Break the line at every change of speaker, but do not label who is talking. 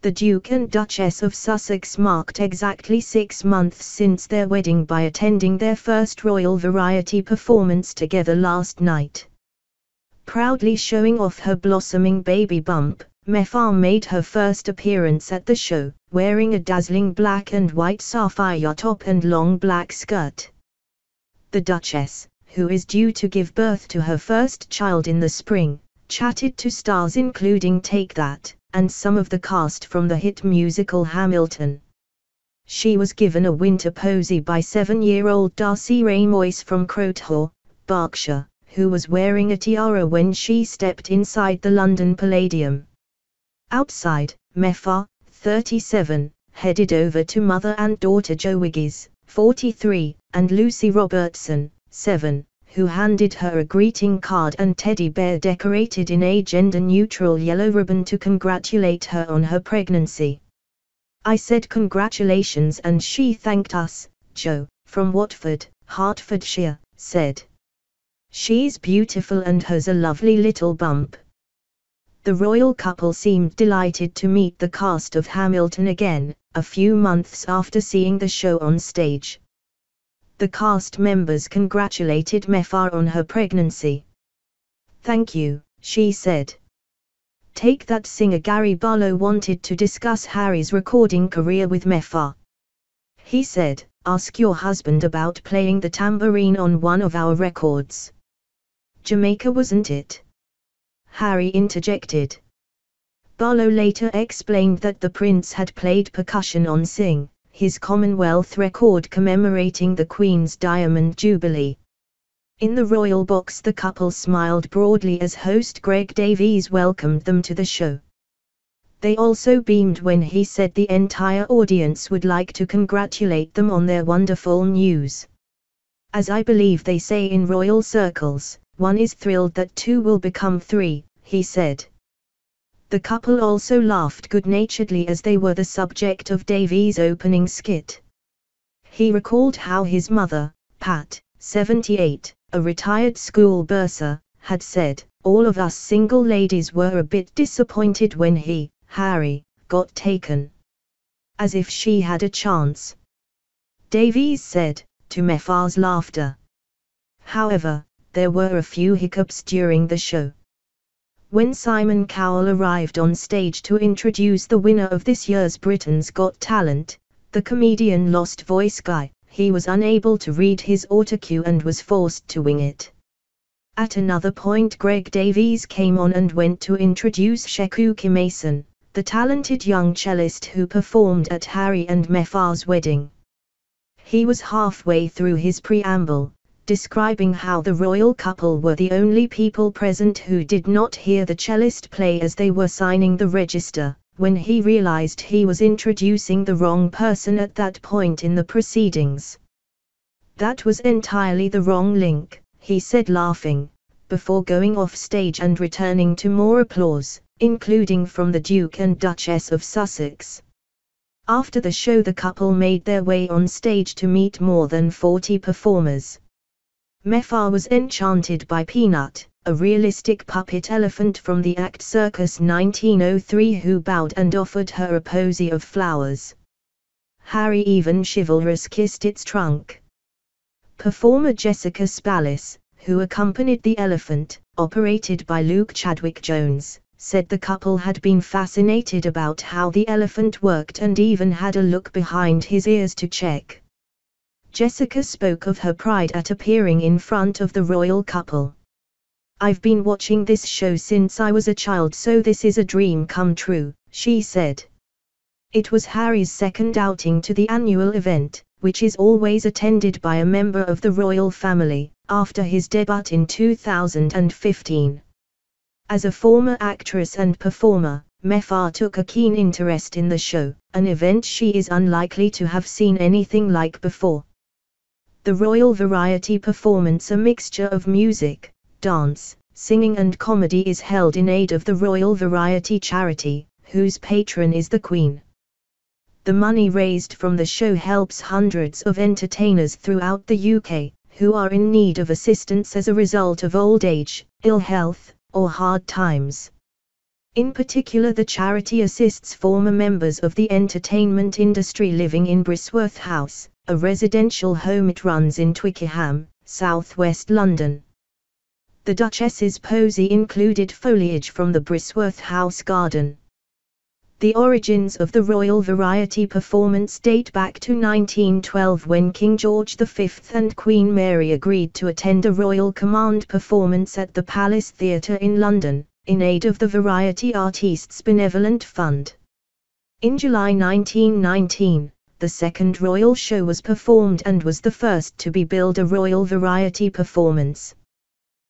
the Duke and Duchess of Sussex marked exactly six months since their wedding by attending their first royal variety performance together last night. Proudly showing off her blossoming baby bump, Mefar made her first appearance at the show, wearing a dazzling black and white sapphire top and long black skirt. The Duchess, who is due to give birth to her first child in the spring, chatted to stars including Take That, and some of the cast from the hit musical Hamilton. She was given a winter posy by seven-year-old Darcy Ray Moyes from Crowthorne, Berkshire, who was wearing a tiara when she stepped inside the London Palladium. Outside, Mefar, 37, headed over to mother and daughter Jo Wigges, 43, and Lucy Robertson, 7, who handed her a greeting card and teddy bear decorated in a gender-neutral yellow ribbon to congratulate her on her pregnancy. I said congratulations and she thanked us, Joe, from Watford, Hertfordshire, said. She's beautiful and has a lovely little bump. The royal couple seemed delighted to meet the cast of Hamilton again, a few months after seeing the show on stage. The cast members congratulated Mefar on her pregnancy. Thank you, she said. Take That singer Gary Barlow wanted to discuss Harry's recording career with Mefar. He said, Ask your husband about playing the tambourine on one of our records. Jamaica wasn't it? Harry interjected. Barlow later explained that the prince had played percussion on Sing, his Commonwealth record commemorating the Queen's Diamond Jubilee. In the royal box the couple smiled broadly as host Greg Davies welcomed them to the show. They also beamed when he said the entire audience would like to congratulate them on their wonderful news. As I believe they say in royal circles, one is thrilled that two will become three, he said. The couple also laughed good-naturedly as they were the subject of Davies' opening skit. He recalled how his mother, Pat, 78, a retired school bursar, had said, all of us single ladies were a bit disappointed when he, Harry, got taken. As if she had a chance. Davies said, to Mefar's laughter. However, there were a few hiccups during the show. When Simon Cowell arrived on stage to introduce the winner of this year's Britain's Got Talent, the comedian lost voice guy, he was unable to read his autocue and was forced to wing it. At another point Greg Davies came on and went to introduce Sheku Kanneh-Mason, the talented young cellist who performed at Harry and Mefar's wedding. He was halfway through his preamble, describing how the royal couple were the only people present who did not hear the cellist play as they were signing the register, when he realized he was introducing the wrong person at that point in the proceedings. That was entirely the wrong link, he said laughing, before going off stage and returning to more applause, including from the Duke and Duchess of Sussex. After the show the couple made their way on stage to meet more than 40 performers. Mefar was enchanted by Peanut, a realistic puppet elephant from the Act Circus 1903 who bowed and offered her a posy of flowers. Harry even chivalrous kissed its trunk. Performer Jessica Spallis, who accompanied the elephant, operated by Luke Chadwick Jones, said the couple had been fascinated about how the elephant worked and even had a look behind his ears to check. Jessica spoke of her pride at appearing in front of the royal couple. I've been watching this show since I was a child so this is a dream come true, she said. It was Harry's second outing to the annual event, which is always attended by a member of the royal family, after his debut in 2015. As a former actress and performer, Mefar took a keen interest in the show, an event she is unlikely to have seen anything like before. The Royal Variety performance a mixture of music, dance, singing and comedy is held in aid of the Royal Variety Charity, whose patron is the Queen. The money raised from the show helps hundreds of entertainers throughout the UK, who are in need of assistance as a result of old age, ill health, or hard times. In particular the charity assists former members of the entertainment industry living in Brinsworth House, a residential home it runs in Twickenham, southwest London. The Duchess's posy included foliage from the Brinsworth House garden. The origins of the Royal Variety performance date back to 1912 when King George V and Queen Mary agreed to attend a Royal Command performance at the Palace Theatre in London, in aid of the Variety Artists Benevolent Fund. In July 1919, the second royal show was performed and was the first to be billed a royal variety performance.